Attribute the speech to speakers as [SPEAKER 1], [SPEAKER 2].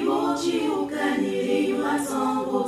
[SPEAKER 1] you. ukaniri wasango